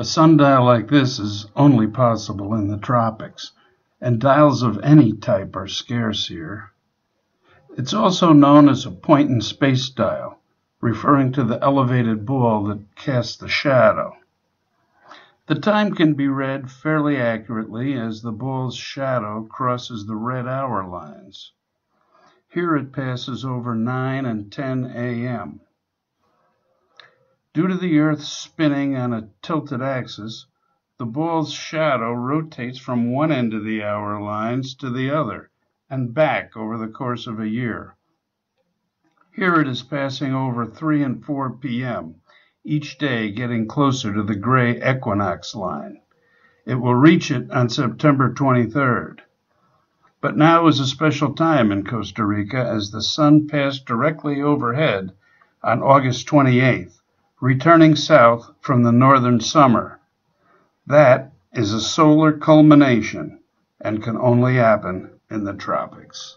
A sundial like this is only possible in the tropics, and dials of any type are scarce here. It's also known as a point in space dial, referring to the elevated ball that casts the shadow. The time can be read fairly accurately as the ball's shadow crosses the red hour lines. Here it passes over 9 and 10 a.m. Due to the Earth's spinning on a tilted axis, the ball's shadow rotates from one end of the hour lines to the other and back over the course of a year. Here it is passing over 3 and 4 p.m., each day getting closer to the gray equinox line. It will reach it on September 23rd. But now is a special time in Costa Rica as the sun passed directly overhead on August 28th returning south from the northern summer. That is a solar culmination and can only happen in the tropics.